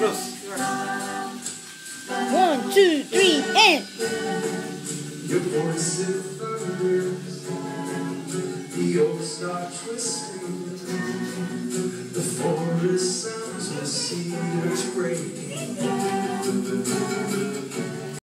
Close. One, two, three, and. Your voice it thunders. The old star twisting. The forest sounds, the cedars breaking.